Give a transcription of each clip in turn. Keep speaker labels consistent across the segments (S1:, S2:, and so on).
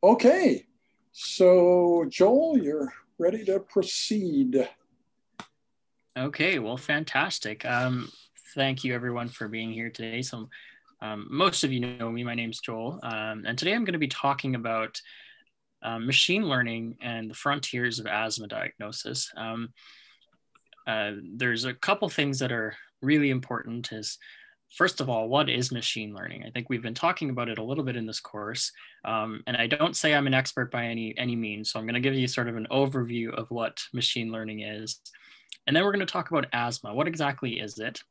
S1: Okay, so Joel, you're ready to proceed.
S2: Okay, well, fantastic. Um, thank you everyone for being here today. So um, most of you know me, my name's Joel, um, and today I'm gonna be talking about um, machine learning and the frontiers of asthma diagnosis. Um, uh, there's a couple things that are really important is first of all, what is machine learning? I think we've been talking about it a little bit in this course, um, and I don't say I'm an expert by any any means. So I'm going to give you sort of an overview of what machine learning is, and then we're going to talk about asthma. What exactly is it?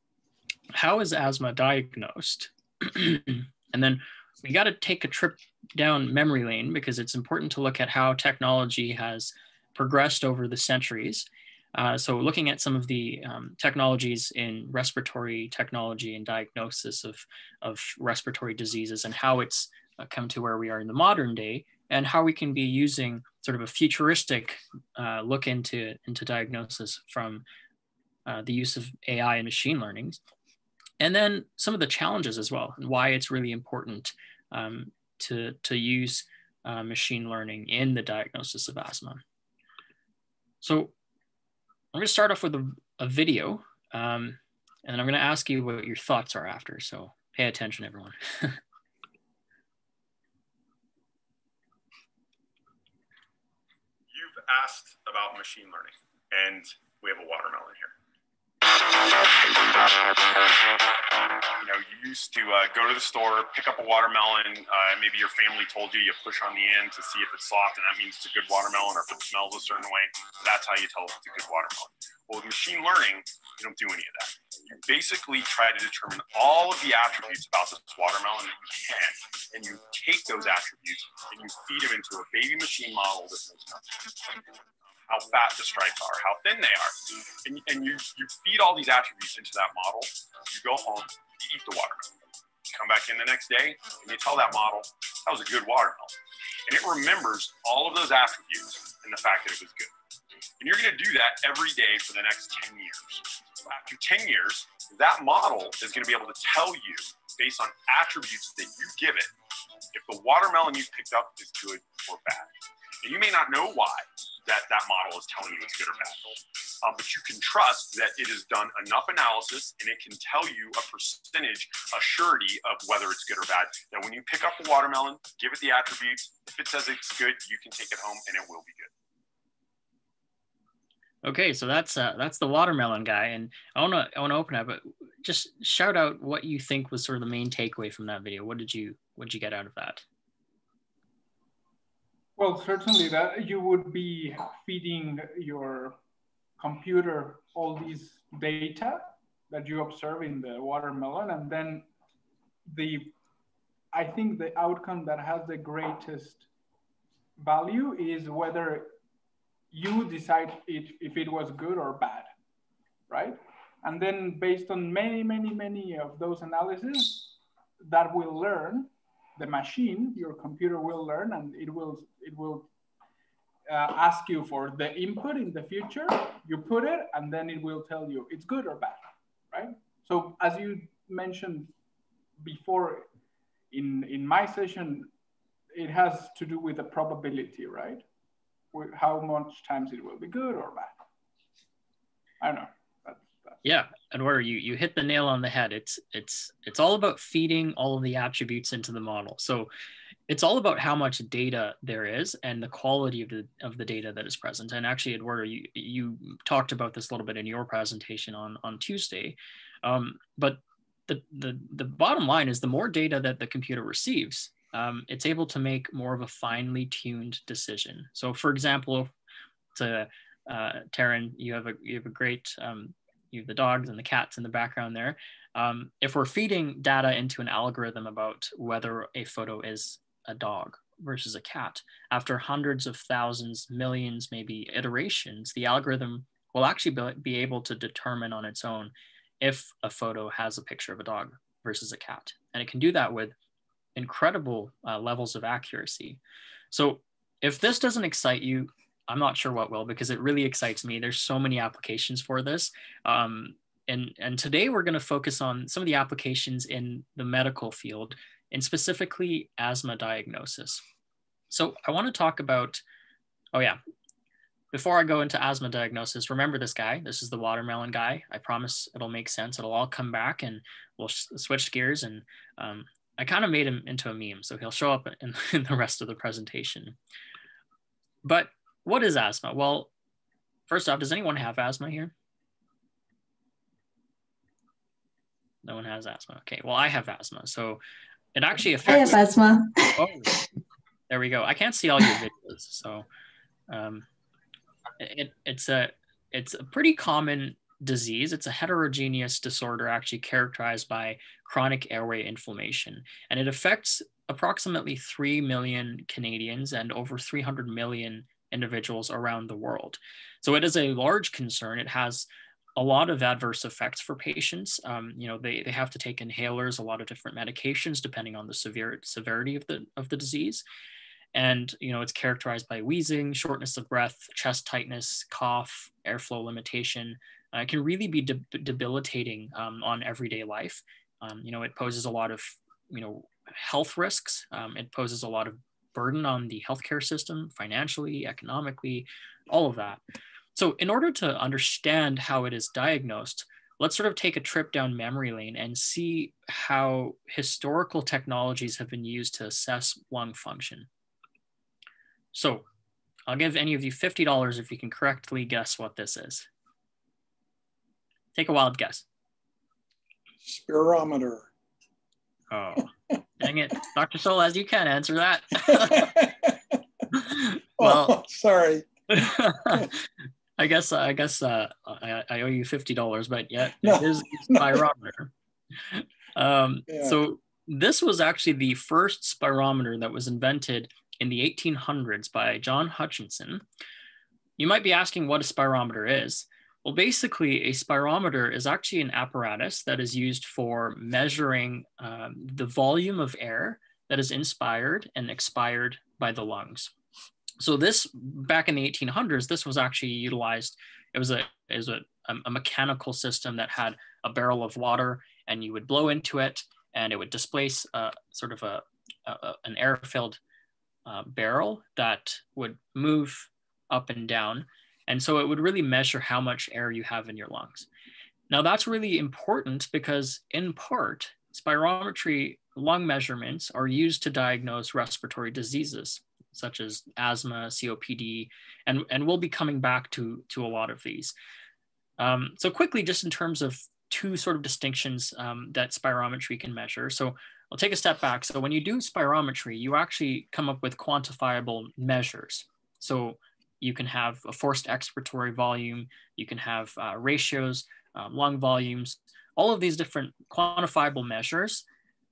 S2: How is asthma diagnosed? and then we got to take a trip down memory lane because it's important to look at how technology has progressed over the centuries uh, so looking at some of the um, technologies in respiratory technology and diagnosis of, of respiratory diseases and how it's uh, come to where we are in the modern day and how we can be using sort of a futuristic uh, look into, into diagnosis from uh, the use of AI and machine learning. And then some of the challenges as well and why it's really important um, to, to use uh, machine learning in the diagnosis of asthma. So I'm going to start off with a, a video, um, and I'm going to ask you what your thoughts are after. So pay attention, everyone. You've
S3: asked about machine learning, and we have a watermelon here. You know, you used to uh, go to the store, pick up a watermelon. Uh, maybe your family told you you push on the end to see if it's soft, and that means it's a good watermelon, or if it smells a certain way. That's how you tell if it's a good watermelon. Well, with machine learning, you don't do any of that. You basically try to determine all of the attributes about this watermelon that you can, and you take those attributes and you feed them into a baby machine model that knows nothing how fat the stripes are, how thin they are. And, and you, you feed all these attributes into that model. You go home, you eat the watermelon. You come back in the next day, and you tell that model, that was a good watermelon. And it remembers all of those attributes and the fact that it was good. And you're going to do that every day for the next 10 years. After 10 years, that model is going to be able to tell you, based on attributes that you give it, if the watermelon you picked up is good or bad. And you may not know why, that that model is telling you it's good or bad. Um, but you can trust that it has done enough analysis and it can tell you a percentage, a surety of whether it's good or bad. That when you pick up the watermelon, give it the attributes. If it says it's good, you can take it home and it will be good.
S2: Okay, so that's uh, that's the watermelon guy, and I wanna I wanna open up, but just shout out what you think was sort of the main takeaway from that video. What did you what did you get out of that?
S4: Well, certainly that you would be feeding your computer all these data that you observe in the watermelon, and then the I think the outcome that has the greatest value is whether you decide it, if it was good or bad, right? And then based on many, many, many of those analyses, that will learn the machine, your computer will learn and it will, it will uh, ask you for the input in the future. You put it and then it will tell you it's good or bad, right? So as you mentioned before in, in my session, it has to do with the probability, right? How much times it will be good or bad. I don't know.
S2: Yeah, Eduardo, you you hit the nail on the head. It's it's it's all about feeding all of the attributes into the model. So it's all about how much data there is and the quality of the of the data that is present. And actually, Eduardo, you you talked about this a little bit in your presentation on on Tuesday. Um, but the, the the bottom line is the more data that the computer receives, um, it's able to make more of a finely tuned decision. So, for example, to uh, Taryn, you have a you have a great um, you the dogs and the cats in the background there. Um, if we're feeding data into an algorithm about whether a photo is a dog versus a cat, after hundreds of thousands, millions, maybe iterations, the algorithm will actually be able to determine on its own if a photo has a picture of a dog versus a cat. And it can do that with incredible uh, levels of accuracy. So if this doesn't excite you, I'm not sure what will because it really excites me. There's so many applications for this. Um, and, and today we're going to focus on some of the applications in the medical field and specifically asthma diagnosis. So I want to talk about, oh yeah, before I go into asthma diagnosis, remember this guy. This is the watermelon guy. I promise it'll make sense. It'll all come back and we'll switch gears. And um, I kind of made him into a meme, so he'll show up in, in the rest of the presentation. But what is asthma? Well, first off, does anyone have asthma here? No one has asthma. Okay, well, I have asthma. So it actually affects.
S5: I have asthma.
S2: oh, there we go. I can't see all your videos. So um, it, it's a it's a pretty common disease. It's a heterogeneous disorder actually characterized by chronic airway inflammation, and it affects approximately 3 million Canadians and over 300 million individuals around the world. So it is a large concern. It has a lot of adverse effects for patients. Um, you know, they, they have to take inhalers, a lot of different medications, depending on the severe severity of the, of the disease. And, you know, it's characterized by wheezing, shortness of breath, chest tightness, cough, airflow limitation. Uh, it can really be de- debilitating um, on everyday life. Um, you know, it poses a lot of, you know, health risks. Um, it poses a lot of burden on the healthcare system, financially, economically, all of that. So, in order to understand how it is diagnosed, let's sort of take a trip down memory lane and see how historical technologies have been used to assess lung function. So I'll give any of you $50 if you can correctly guess what this is. Take a wild guess.
S1: Spirometer.
S2: Oh, dang it. Dr. Solez, you can't answer that.
S1: well, oh, sorry.
S2: I guess I guess uh, I, I, owe you fifty dollars, but yeah, no. it is spirometer. um, yeah. So this was actually the first spirometer that was invented in the 1800s by John Hutchinson. You might be asking what a spirometer is. Well, basically, a spirometer is actually an apparatus that is used for measuring um, the volume of air that is inspired and expired by the lungs. So this back in the 1800s, this was actually utilized. It was a it was a, a mechanical system that had a barrel of water, and you would blow into it, and it would displace uh, sort of a, a an air-filled uh, barrel that would move up and down. And so it would really measure how much air you have in your lungs. Now, that's really important because, in part, spirometry lung measurements are used to diagnose respiratory diseases such as asthma, COPD, and, and we'll be coming back to, to a lot of these. Um, so, quickly, just in terms of two sort of distinctions um, that spirometry can measure. So, I'll take a step back. So when you do spirometry, you actually come up with quantifiable measures. So you can have a forced expiratory volume, you can have uh, ratios, um, lung volumes, all of these different quantifiable measures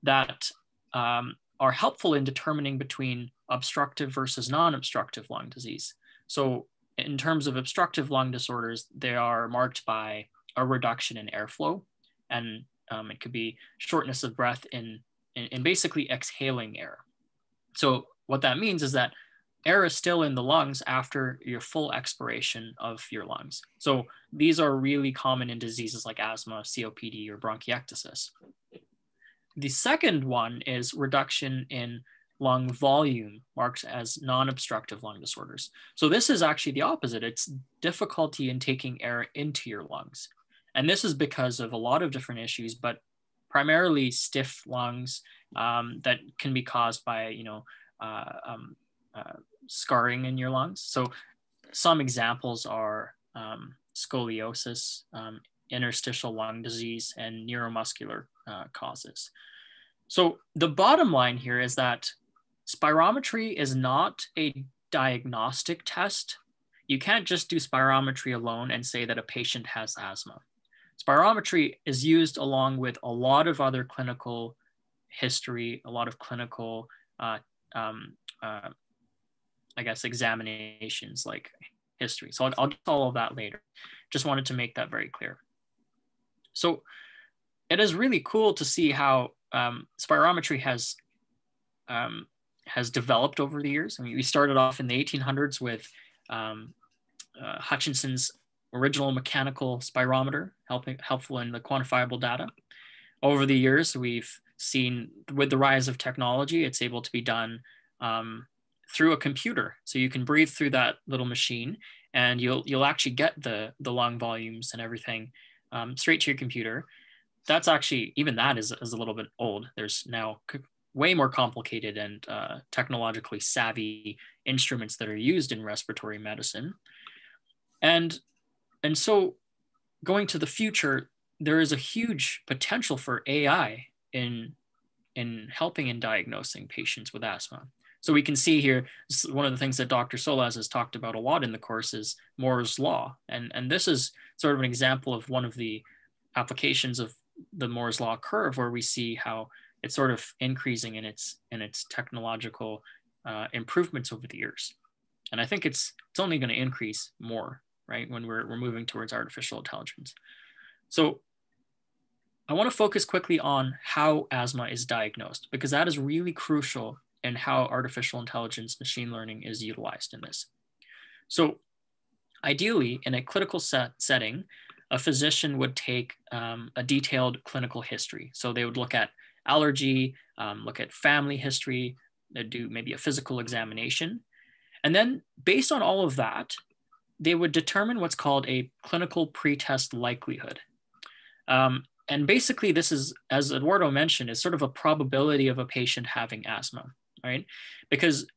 S2: that um, are helpful in determining between obstructive versus non-obstructive lung disease. So in terms of obstructive lung disorders, they are marked by a reduction in airflow, and um, it could be shortness of breath in and, basically exhaling air. So what that means is that air is still in the lungs after your full expiration of your lungs. So these are really common in diseases like asthma, COPD, or bronchiectasis. The second one is reduction in lung volume marked as non-obstructive lung disorders. So this is actually the opposite. It's difficulty in taking air into your lungs. And this is because of a lot of different issues, but primarily stiff lungs um, that can be caused by, you know, uh, um, uh, scarring in your lungs. So some examples are um, scoliosis, um, interstitial lung disease, and neuromuscular uh, causes. So the bottom line here is that spirometry is not a diagnostic test. You can't just do spirometry alone and say that a patient has asthma. Spirometry is used along with a lot of other clinical history, a lot of clinical, uh, um, uh, I guess, examinations like history. So I'll, I'll get all of that later. Just wanted to make that very clear. So it is really cool to see how um, spirometry has um, has developed over the years. I mean, we started off in the 1800s with um, uh, Hutchinson's original mechanical spirometer, helping helpful in the quantifiable data. Over the years, we've seen with the rise of technology, it's able to be done um, through a computer. So you can breathe through that little machine and you'll, you'll actually get the, the lung volumes and everything um, straight to your computer. That's actually, even that is, is a little bit old. There's now way more complicated and uh, technologically savvy instruments that are used in respiratory medicine. And, and so going to the future, there is a huge potential for AI in, in helping in diagnosing patients with asthma. So we can see here, one of the things that Dr. Solez has talked about a lot in the course is Moore's law. And, and this is sort of an example of one of the applications of the Moore's law curve where we see how it's sort of increasing in its, in its technological uh, improvements over the years. And I think it's, it's only gonna increase more, right? When we're, we're moving towards artificial intelligence. So I want to focus quickly on how asthma is diagnosed because that is really crucial in how artificial intelligence machine learning is utilized in this. So ideally, in a clinical set setting, a physician would take um, a detailed clinical history. So they would look at allergy, um, look at family history, they'd do maybe a physical examination. And then based on all of that, they would determine what's called a clinical pretest likelihood. Um, and basically this is, as Eduardo mentioned, is sort of a probability of a patient having asthma, right? Because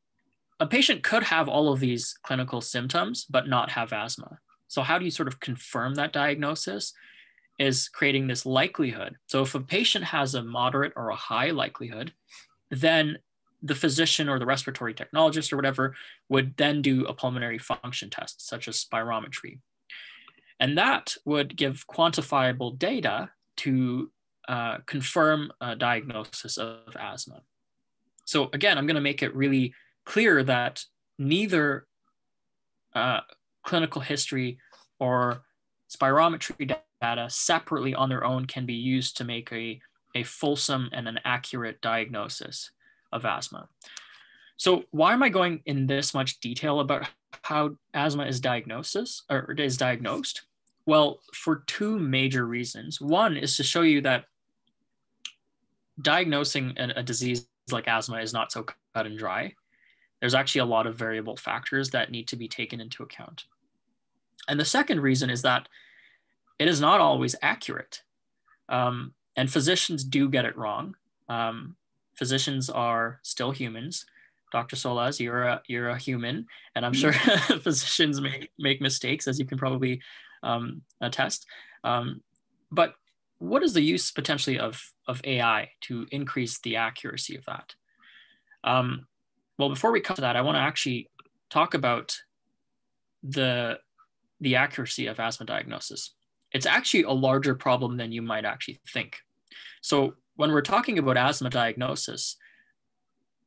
S2: a patient could have all of these clinical symptoms, but not have asthma. So how do you sort of confirm that diagnosis? Is creating this likelihood. So if a patient has a moderate or a high likelihood, then the physician or the respiratory technologist or whatever would then do a pulmonary function test, such as spirometry. And that would give quantifiable data to uh, confirm a diagnosis of asthma. So again, I'm going to make it really clear that neither uh, clinical history or spirometry data separately on their own can be used to make a, a fulsome and an accurate diagnosis of asthma. So why am I going in this much detail about how asthma is diagnosis or is diagnosed? Well, for two major reasons. One is to show you that diagnosing a, a disease like asthma is not so cut and dry. There's actually a lot of variable factors that need to be taken into account. And the second reason is that it is not always accurate. Um, and physicians do get it wrong. Um, physicians are still humans. Dr. Solez, you're a, you're a human, and I'm sure physicians make, make mistakes, as you can probably um, attest. Um, but what is the use potentially of, of AI to increase the accuracy of that? Um, well, before we come to that, I want to actually talk about the, the accuracy of asthma diagnosis. It's actually a larger problem than you might actually think. So when we're talking about asthma diagnosis,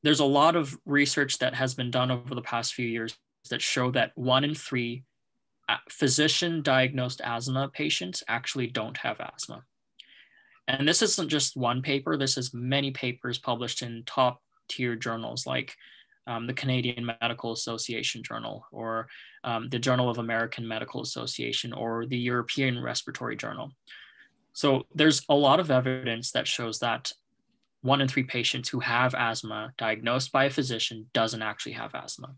S2: there's a lot of research that has been done over the past few years that show that one in three physician diagnosed asthma patients actually don't have asthma. And this isn't just one paper, this is many papers published in top tier journals like um, the Canadian Medical Association Journal or um, the Journal of American Medical Association or the European Respiratory Journal. So there's a lot of evidence that shows that one in three patients who have asthma diagnosed by a physician doesn't actually have asthma.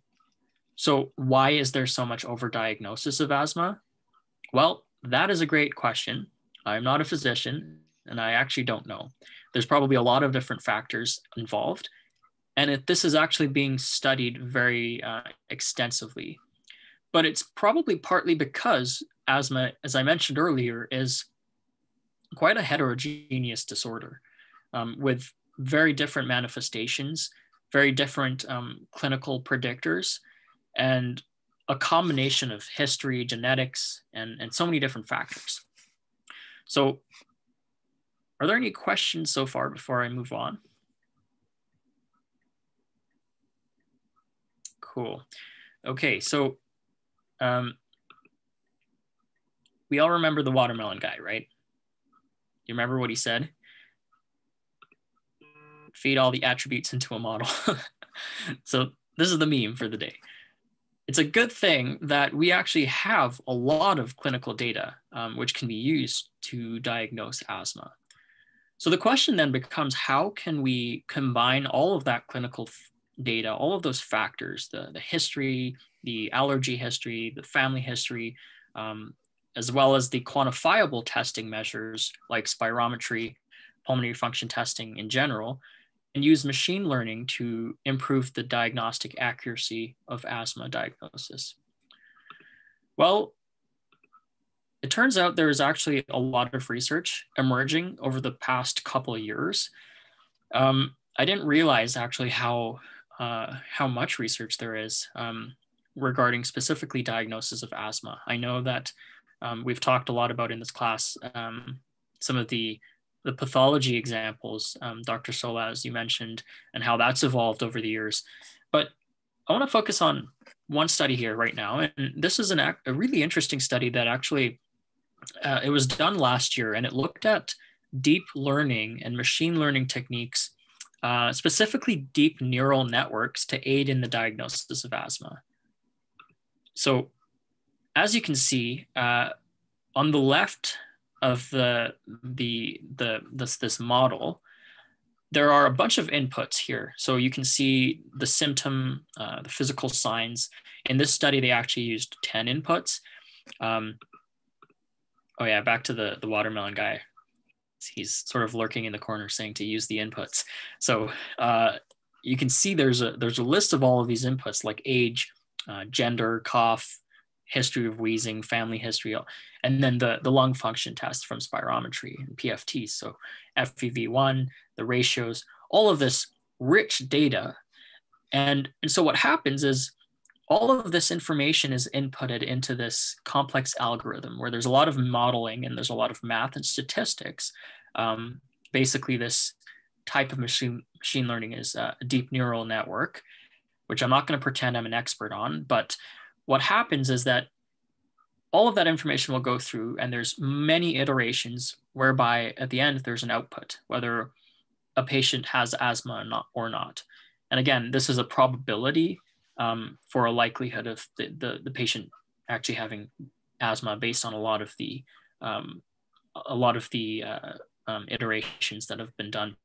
S2: So, why is there so much overdiagnosis of asthma? Well, that is a great question. I'm not a physician and I actually don't know. There's probably a lot of different factors involved. And it, this is actually being studied very uh, extensively. But it's probably partly because asthma, as I mentioned earlier, is quite a heterogeneous disorder um, with very different manifestations, very different um, clinical predictors and a combination of history, genetics, and, and so many different factors. So are there any questions so far before I move on? Cool. Okay, so um, we all remember the watermelon guy, right? You remember what he said? Feed all the attributes into a model. so this is the meme for the day it's a good thing that we actually have a lot of clinical data um, which can be used to diagnose asthma. So the question then becomes how can we combine all of that clinical data, all of those factors, the, the history, the allergy history, the family history, um, as well as the quantifiable testing measures like spirometry, pulmonary function testing in general, and use machine learning to improve the diagnostic accuracy of asthma diagnosis. Well, it turns out there is actually a lot of research emerging over the past couple of years. Um, I didn't realize actually how uh, how much research there is um, regarding specifically diagnosis of asthma. I know that um, we've talked a lot about in this class um, some of the the pathology examples, um, Dr. Solez, you mentioned, and how that's evolved over the years. But I want to focus on one study here right now, and this is an, a really interesting study that actually uh, it was done last year, and it looked at deep learning and machine learning techniques, uh, specifically deep neural networks, to aid in the diagnosis of asthma. So, as you can see, uh, on the left of the the the this this model, there are a bunch of inputs here. So you can see the symptom, uh, the physical signs. In this study, they actually used 10 inputs. Um, oh yeah, back to the, the watermelon guy. He's sort of lurking in the corner saying to use the inputs. So uh, you can see there's a, there's a list of all of these inputs like age, uh, gender, cough, history of wheezing, family history, and then the, the lung function test from spirometry and PFT. So FEV1, the ratios, all of this rich data. And, and so what happens is all of this information is inputted into this complex algorithm where there's a lot of modeling and there's a lot of math and statistics. Um, basically, this type of machine, machine learning is a deep neural network, which I'm not going to pretend I'm an expert on. But what happens is that all of that information will go through, and there's many iterations whereby at the end there's an output, whether a patient has asthma or not. Or not. And again, this is a probability um, for a likelihood of the, the, the, patient actually having asthma based on a lot of the um, a lot of the uh, um, iterations that have been done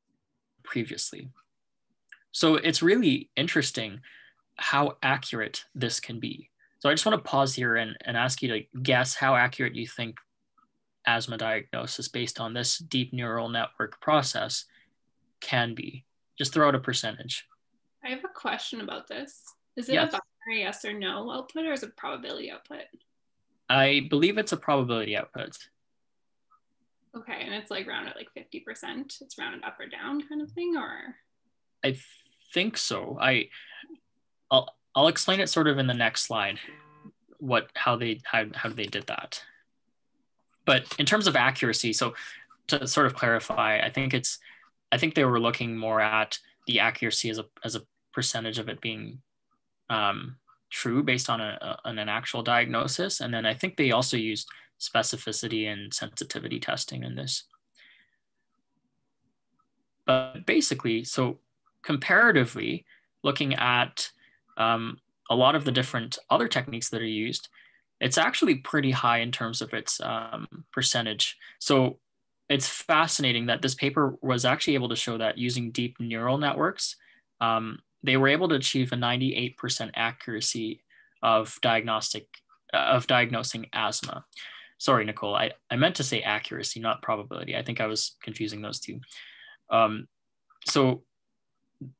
S2: previously. So it's really interesting how accurate this can be. So I just want to pause here and, and ask you to guess how accurate you think asthma diagnosis based on this deep neural network process can be. Just throw out a percentage.
S5: I have a question about this. Is it yes. a binary yes or no output or is it probability output?
S2: I believe it's a probability output.
S5: Okay, and it's like rounded like 50%. It's rounded up or down kind of thing, or?
S2: I think so. I I'll I'll explain it sort of in the next slide what how they how, how they did that. But in terms of accuracy, so to sort of clarify, I think it's I think they were looking more at the accuracy as a as a percentage of it being um, true based on, a, on an actual diagnosis. And then I think they also used specificity and sensitivity testing in this. But basically, so comparatively, looking at um, a lot of the different other techniques that are used, it's actually pretty high in terms of its um, percentage. So it's fascinating that this paper was actually able to show that using deep neural networks, um, they were able to achieve a 98% accuracy of diagnostic of diagnosing asthma. Sorry, Nicole, I, I meant to say accuracy, not probability. I think I was confusing those two. Um, so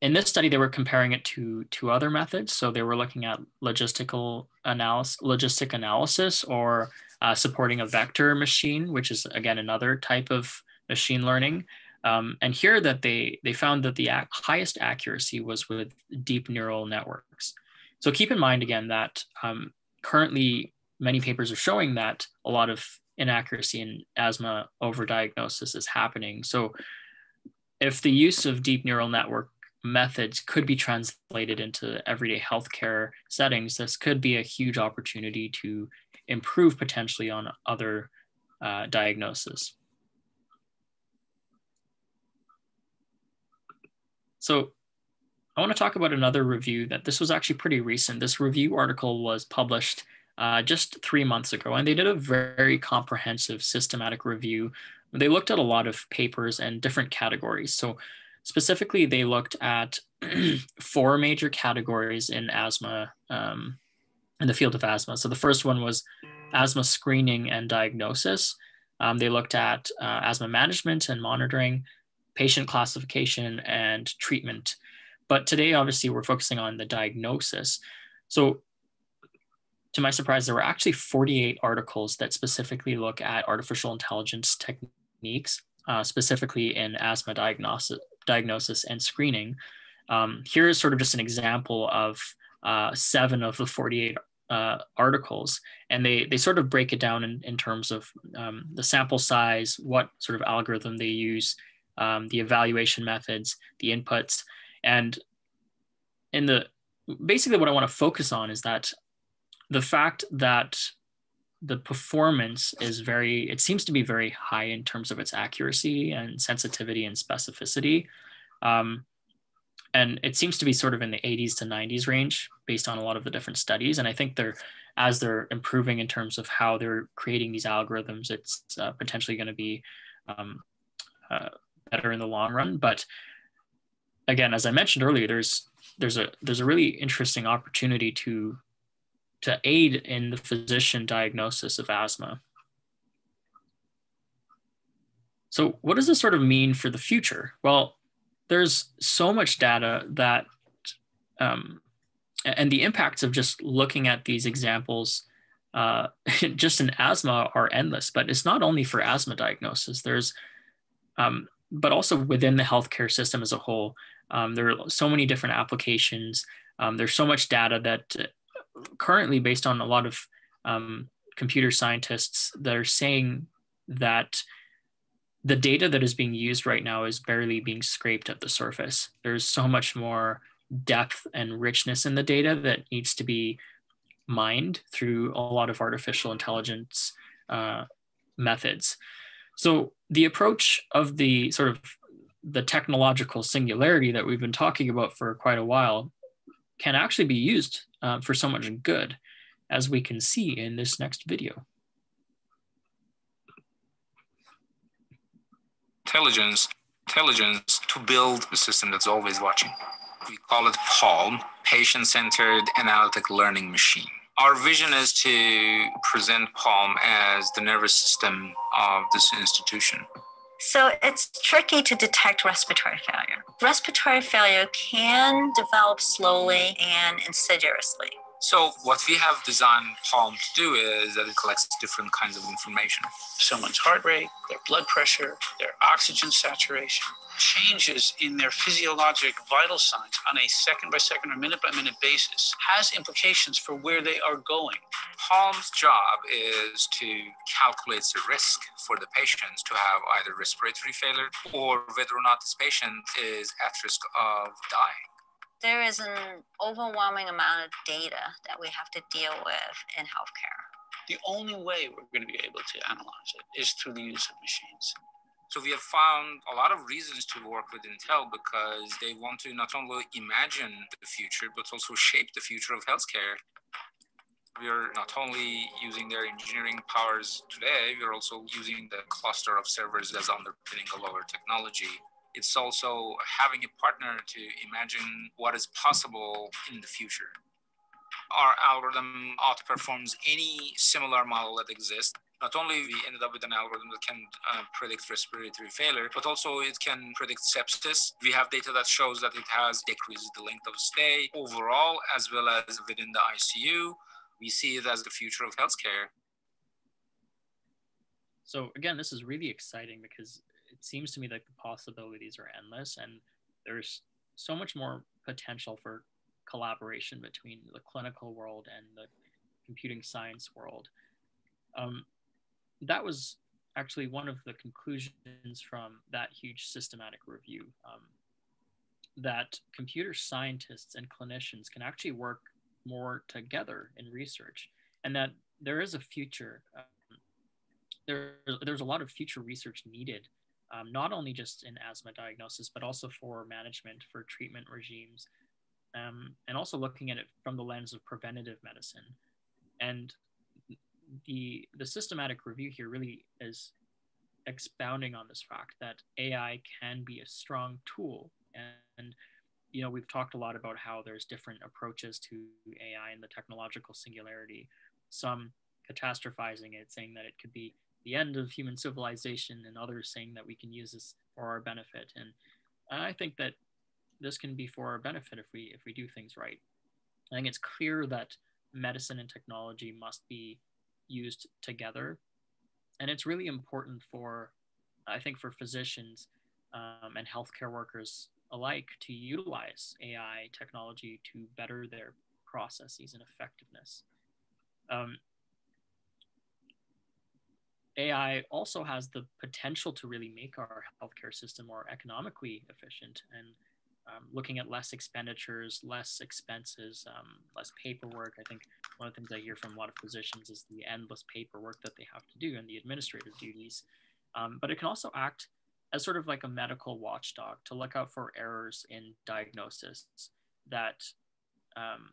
S2: in this study, they were comparing it to two other methods. So they were looking at logistical analysis, logistic analysis, or uh, supporting a vector machine, which is again another type of machine learning. Um, and here that they, they found that the ac highest accuracy was with deep neural networks. So keep in mind again that um, currently many papers are showing that a lot of inaccuracy in asthma overdiagnosis is happening. So if the use of deep neural network methods could be translated into everyday healthcare settings, this could be a huge opportunity to improve potentially on other uh, diagnoses. So I want to talk about another review that this was actually pretty recent. This review article was published uh, just three months ago, and they did a very comprehensive systematic review. They looked at a lot of papers and different categories. So specifically, they looked at four major categories in asthma, um, in the field of asthma. So the first one was asthma screening and diagnosis. Um, they looked at uh, asthma management and monitoring, patient classification, and treatment. But today, obviously, we're focusing on the diagnosis. So, to my surprise, there were actually 48 articles that specifically look at artificial intelligence techniques, uh, specifically in asthma diagnosis, diagnosis and screening. Um, here is sort of just an example of uh, seven of the 48 uh, articles, and they they sort of break it down in, in terms of um, the sample size, what sort of algorithm they use, um, the evaluation methods, the inputs, and in the basically what I want to focus on is that the fact that the performance is very it seems to be very high in terms of its accuracy and sensitivity and specificity. Um, and it seems to be sort of in the 80s to 90s range based on a lot of the different studies. And i think they're as they're improving in terms of how they're creating these algorithms it's uh, potentially going to be um, uh, better in the long run. But again as i mentioned earlier there's there's a there's a really interesting opportunity to to aid in the physician diagnosis of asthma. So what does this sort of mean for the future? Well there's so much data that um, and the impacts of just looking at these examples uh, just in asthma are endless but it's not only for asthma diagnosis. There's um, but also within the healthcare system as a whole um, there are so many different applications um, there's so much data that currently based on a lot of um, computer scientists that are saying that the data that is being used right now is barely being scraped at the surface. There's so much more depth and richness in the data that needs to be mined through a lot of artificial intelligence uh, methods. So the approach of the sort of the technological singularity that we've been talking about for quite a while can actually be used uh, for so much good, as we can see in this next video.
S6: intelligence, intelligence to build a system that's always watching. We call it PALM, Patient-Centered Analytic Learning Machine. Our vision is to present PALM as the nervous system of this institution.
S7: So it's tricky to detect respiratory failure. Respiratory failure can develop slowly and insidiously.
S6: So what we have designed Palm to do is that it collects different kinds of information.
S8: Someone's heart rate, their blood pressure, their oxygen saturation, changes in their physiologic vital signs on a second by second or minute by minute basis has implications for where they are going.
S6: Palm's job is to calculate the risk for the patients to have either respiratory failure or whether or not this patient is at risk of dying
S7: there is an overwhelming amount of data that we have to deal with in healthcare.
S8: The only way we're going to be able to analyze it is through the use of machines.
S6: So we have found a lot of reasons to work with Intel because they want to not only imagine the future, but also shape the future of healthcare. We are not only using their engineering powers today, we are also using the cluster of servers as underpinning a lower technology it's also having a partner to imagine what is possible in the future. Our algorithm outperforms any similar model that exists. Not only we ended up with an algorithm that can uh, predict respiratory failure, but also it can predict sepsis. We have data that shows that it has decreased the length of stay overall, as well as within the ICU. We see it as the future of healthcare.
S2: So again, this is really exciting because it seems to me that the possibilities are endless and there's so much more potential for collaboration between the clinical world and the computing science world. Um, that was actually one of the conclusions from that huge systematic review um, that computer scientists and clinicians can actually work more together in research and that there is a future um, there, there's a lot of future research needed um, not only just in asthma diagnosis, but also for management, for treatment regimes, um, and also looking at it from the lens of preventative medicine. And the, the systematic review here really is expounding on this fact that AI can be a strong tool and you know, we've talked a lot about how there's different approaches to AI and the technological singularity. Some catastrophizing it, saying that it could be the end of human civilization, and others saying that we can use this for our benefit. And I think that this can be for our benefit if we if we do things right. I think it's clear that medicine and technology must be used together, and it's really important for I think for physicians um, and healthcare workers alike to utilize AI technology to better their processes and effectiveness. Um, AI also has the potential to really make our healthcare system more economically efficient and um, looking at less expenditures, less expenses, um, less paperwork. I think one of the things I hear from a lot of physicians is the endless paperwork that they have to do and the administrative duties. Um, but it can also act as sort of like a medical watchdog to look out for errors in diagnosis that um,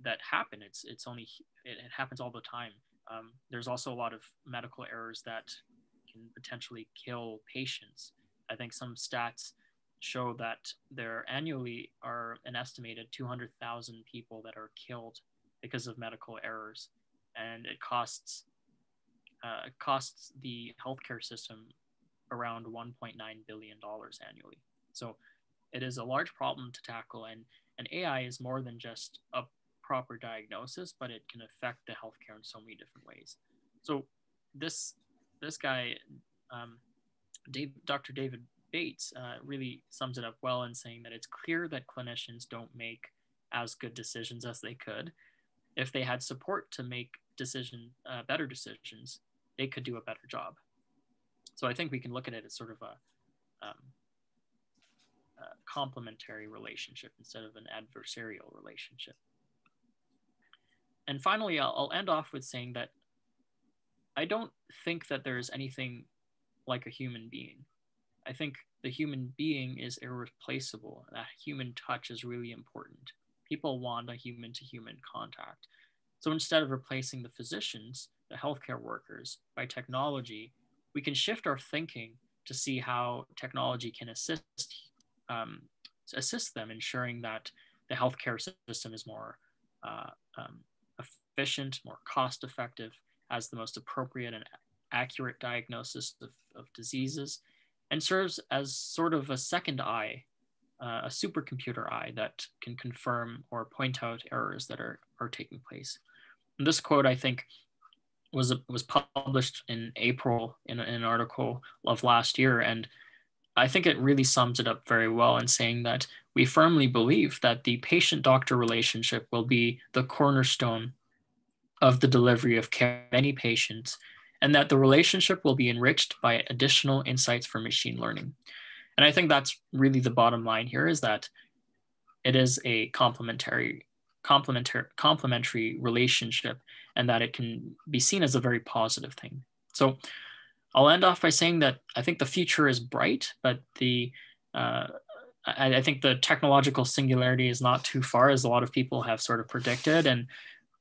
S2: that happen. It's it's only it, it happens all the time. Um, there's also a lot of medical errors that can potentially kill patients. I think some stats show that there annually are an estimated 200,000 people that are killed because of medical errors, and it costs uh, costs the healthcare system around 1.9 billion dollars annually. So it is a large problem to tackle, and and AI is more than just a proper diagnosis, but it can affect the healthcare in so many different ways. So this this guy, um, Dave, Dr. David Bates, uh, really sums it up well in saying that it's clear that clinicians don't make as good decisions as they could. If they had support to make decision uh, better decisions, they could do a better job. So I think we can look at it as sort of a, um, a complementary relationship instead of an adversarial relationship. And finally, I'll, I'll end off with saying that I don't think that there's anything like a human being. I think the human being is irreplaceable. That human touch is really important. People want a human to human contact. So instead of replacing the physicians, the healthcare workers, by technology, we can shift our thinking to see how technology can assist um, assist them, ensuring that the healthcare system is more uh, um, efficient, more cost effective, has the most appropriate and accurate diagnosis of, of diseases, and serves as sort of a second eye, uh, a supercomputer eye that can confirm or point out errors that are, are taking place. And this quote, I think, was was published in April in, in, an article of last year, and I think it really sums it up very well in saying that we firmly believe that the patient-doctor relationship will be the cornerstone of the delivery of care to many patients, and that the relationship will be enriched by additional insights from machine learning. And I think that's really the bottom line here is that it is a complementary complementary complementary relationship and that it can be seen as a very positive thing. So I'll end off by saying that I think the future is bright, but the uh, I, I, think the technological singularity is not too far, as a lot of people have sort of predicted. And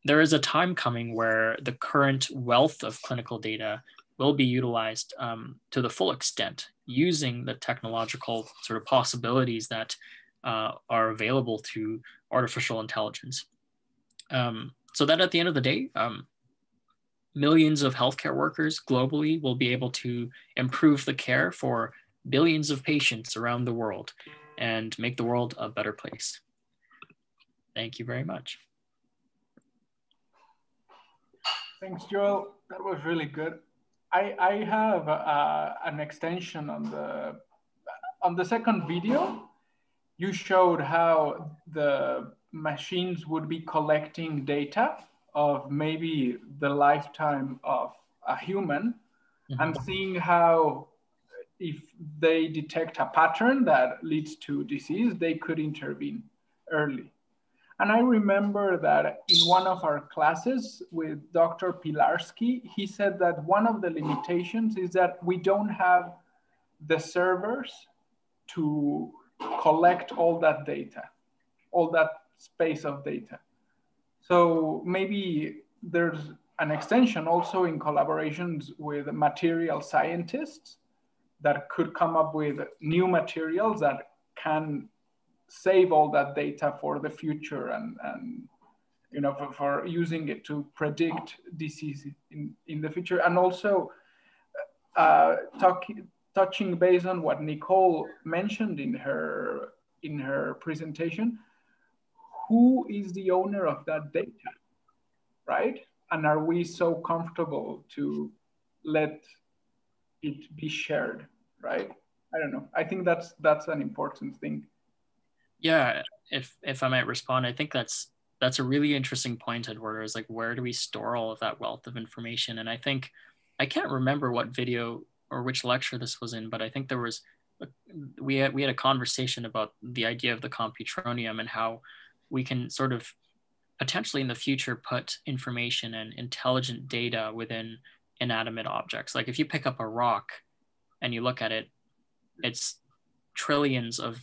S2: there is a time coming where the current wealth of clinical data will be utilized um, to the full extent using the technological sort of possibilities that uh, are available to artificial intelligence. Um, so that at the end of the day, um, millions of healthcare workers globally will be able to improve the care for billions of patients around the world and make the world a better place. Thank you very much.
S4: Thanks, Joel. That was really good. I, I have uh, an extension on the on the second video. You showed how the machines would be collecting data of maybe the lifetime of a human mm-hmm. and seeing how if they detect a pattern that leads to disease, they could intervene early. And I remember that in one of our classes with Dr. Pilarski, he said that one of the limitations is that we don't have the servers to collect all that data, all that space of data. So maybe there's an extension also in collaborations with material scientists that could come up with new materials that can save all that data for the future and, and you know, for, for using it to predict disease in, in the future. And also uh, talking, touching base on what Nicole mentioned in her, in her presentation, who is the owner of that data, right? And are we so comfortable to let it be shared, right? I don't know. I think that's that's an important thing.
S2: Yeah, if if I might respond, I think that's that's a really interesting point, edward Is like where do we store all of that wealth of information? And I think I can't remember what video or which lecture this was in, but I think there was we had we had a conversation about the idea of the computronium and how we can sort of potentially in the future put information and intelligent data within inanimate objects. Like if you pick up a rock and you look at it, it's trillions of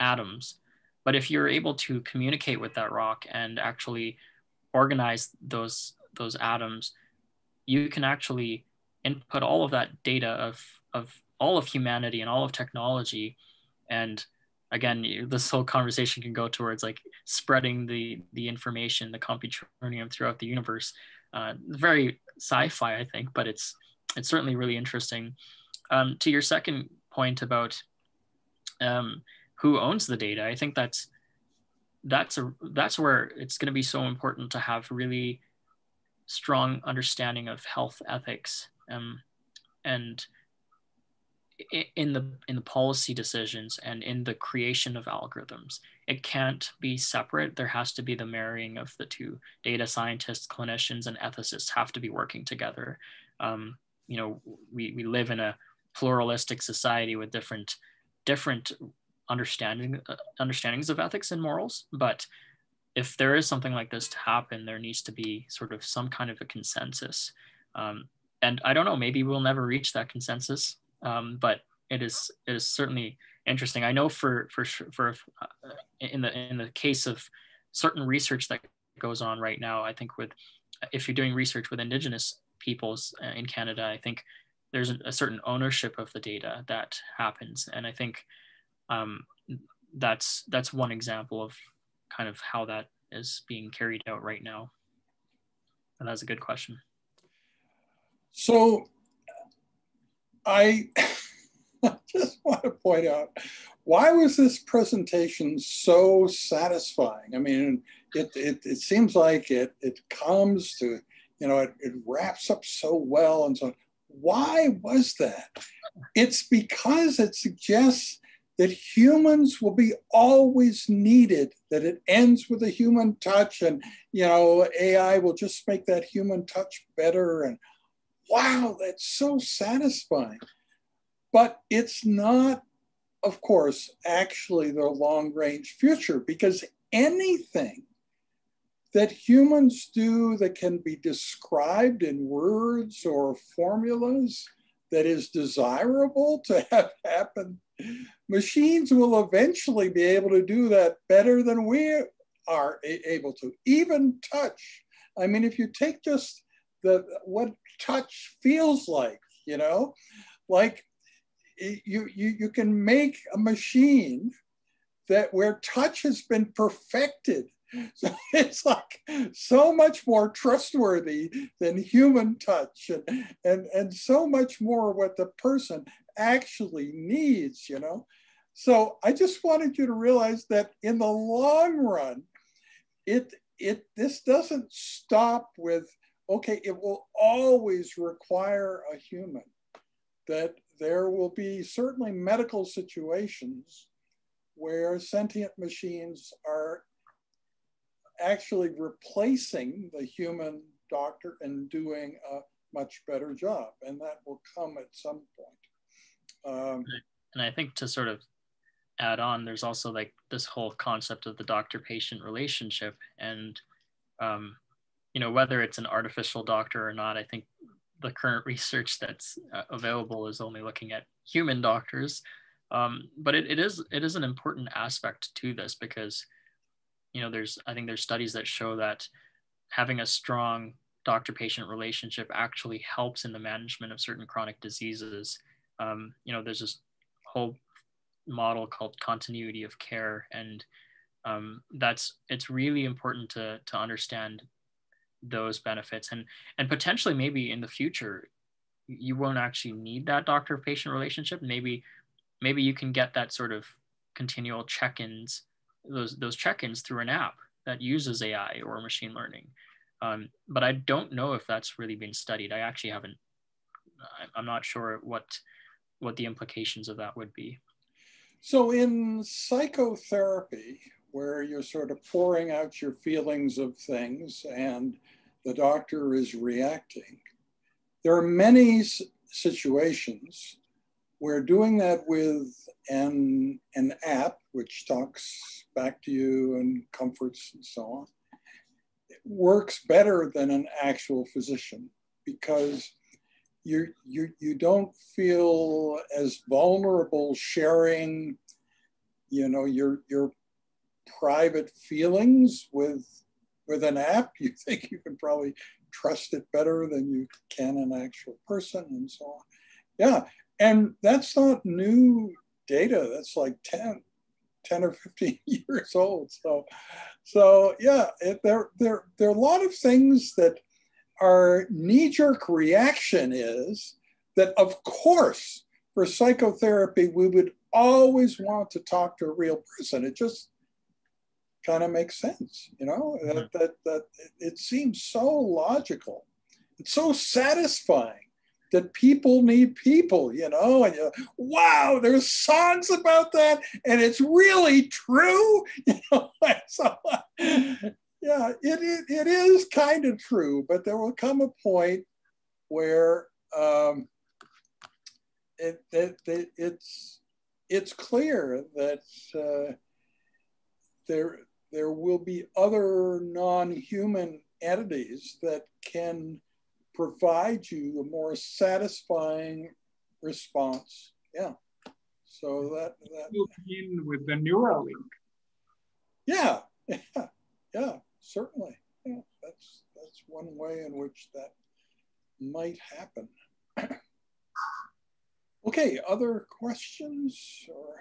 S2: atoms. But if you're able to communicate with that rock and actually organize those those atoms, you can actually input all of that data of of all of humanity and all of technology. And again this whole conversation can go towards like spreading the the information the computronium throughout the universe. Uh, very sci-fi i think but it's it's certainly really interesting. Um, to your second point about um, who owns the data i think that's that's a that's where it's going to be so important to have really strong understanding of health ethics um, and in the in the policy decisions and in the creation of algorithms. It can't be separate. There has to be the marrying of the two. Data scientists clinicians and ethicists have to be working together. Um, you know we, we live in a pluralistic society with different different understanding uh, understandings of ethics and morals but if there is something like this to happen there needs to be sort of some kind of a consensus um, and i don't know maybe we'll never reach that consensus um, but it is it is certainly interesting. I know for for for uh, in the in the case of certain research that goes on right now, I think with if you're doing research with Indigenous peoples uh, in Canada, I think there's a, certain ownership of the data that happens, and I think um, that's that's one example of kind of how that is being carried out right now. And that's a good question.
S1: So I just want to point out why was this presentation so satisfying? I mean, it, it, it seems like it, it comes to, you know, it, it wraps up so well and so on. Why was that? It's because it suggests that humans will be always needed, that it ends with a human touch and, you know, AI will just make that human touch better and wow, that's so satisfying. But it's not, of course, actually the long range future because anything that humans do that can be described in words or formulas that is desirable to have happen, machines will eventually be able to do that better than we are able to, even touch. I mean, if you take just the what touch feels like, you know, like you, you, you can make a machine that where touch has been perfected. So it's like so much more trustworthy than human touch and, and, and so much more what the person actually needs, you know? So I just wanted you to realize that in the long run, it, it, this doesn't stop with okay, it will always require a human, that there will be certainly medical situations where sentient machines are actually replacing the human doctor and doing a much better job. And that will come at some point. Um,
S2: and I think to sort of add on, there's also like this whole concept of the doctor patient relationship. And um, you know, whether it's an artificial doctor or not, I think the current research that's uh, available is only looking at human doctors. Um, but it, it is it is an important aspect to this because, you know, there's I think there's studies that show that having a strong doctor-patient relationship actually helps in the management of certain chronic diseases. Um, you know, there's this whole model called continuity of care, and um, that's it's really important to to understand those benefits and and potentially maybe in the future you won't actually need that doctor patient relationship maybe maybe you can get that sort of continual check-ins those those check-ins through an app that uses ai or machine learning um, but i don't know if that's really been studied i actually haven't i'm not sure what what the implications of that would be
S1: so in psychotherapy where you're sort of pouring out your feelings of things and the doctor is reacting. There are many situations where doing that with an, an app, which talks back to you and comforts and so on, It works better than an actual physician because you, you, you don't feel as vulnerable sharing you know your your private feelings with with an app, you think you can probably trust it better than you can an actual person and so on. Yeah, and that's not new data. That's like 10, 10 or 15 years old. So, so yeah, it, there, there, there are a lot of things that our knee-jerk reaction is that, of course, for psychotherapy, we would always want to talk to a real person. It just kind of makes sense, you know, that, mm-hmm. that, that it seems so logical. It's so satisfying that people need people, you know, and you, wow, there's songs about that, and it's really true, you know. so, yeah, it, it, it is kind of true, but there will come a point where um, it, it, it, it's it's clear that uh, there there will be other non-human entities that can provide you a more satisfying response. Yeah. So that that
S4: in with the Neuralink.
S1: Yeah, yeah, yeah, certainly. Yeah, that's that's one way in which that might happen. okay, other questions or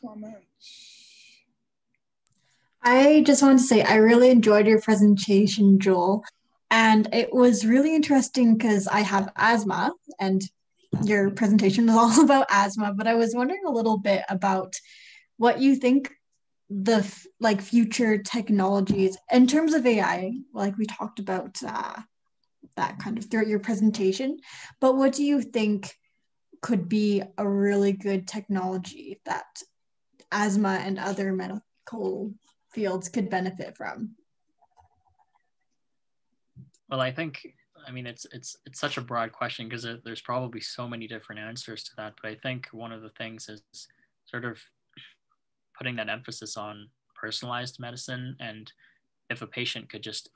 S1: comments?
S9: I just wanted to say I really enjoyed your presentation, Joel. And it was really interesting because I have asthma and your presentation is all about asthma, but I was wondering a little bit about what you think the like future technologies in terms of AI, like we talked about uh, that kind of throughout your presentation, but what do you think could be a really good technology that asthma and other medical fields could benefit from?
S2: Well, I think I mean it's it's it's such a broad question because there's probably so many different answers to that. But I think one of the things is sort of putting that emphasis on personalized medicine and if a patient could just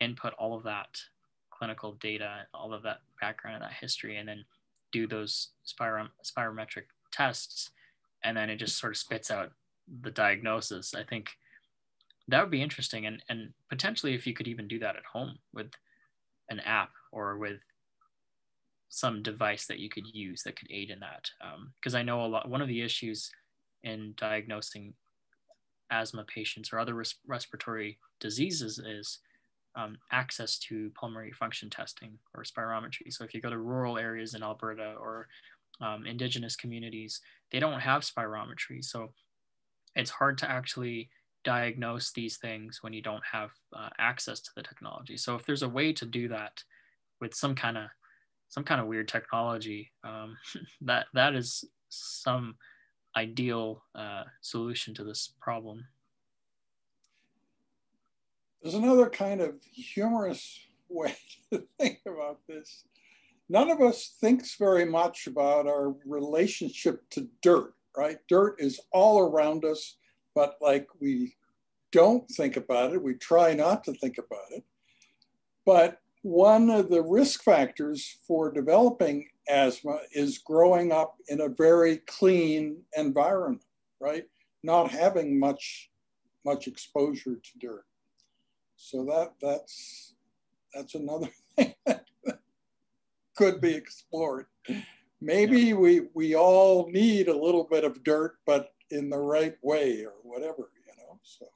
S2: input all of that clinical data, all of that background and that history, and then do those spirom- spirometric tests, and then it just sort of spits out the diagnosis. I think that would be interesting. And and potentially if you could even do that at home with an app or with some device that you could use that could aid in that. Because um, i know a lot one of the issues in diagnosing asthma patients or other res- respiratory diseases is um, access to pulmonary function testing or spirometry. So if you go to rural areas in alberta or um, indigenous communities they don't have spirometry. So it's hard to actually diagnose these things when you don't have uh, access to the technology. So if there's a way to do that with some kind of some kind of weird technology, um, that that is some ideal uh, solution to this problem.
S1: There's another kind of humorous way to think about this. None of us thinks very much about our relationship to dirt, right? Dirt is all around us but like we don't think about it, we try not to think about it. But one of the risk factors for developing asthma is growing up in a very clean environment, right? Not having much much exposure to dirt. So that that's that's another thing that could be explored. maybe we we all need a little bit of dirt, but in the right way or whatever, you know. So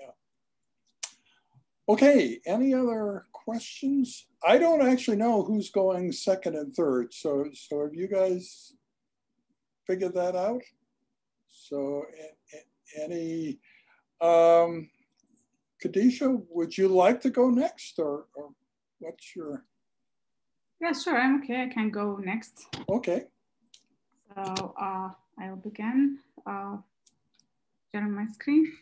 S1: yeah. Okay, any other questions? I don't actually know who's going second and third. So so have you guys figured that out? So any um Kadisha, would you like to go next or, or what's your
S10: yeah, sure. I'm okay. I can go next.
S1: Okay.
S10: So uh, I'll begin. Uh, share my screen.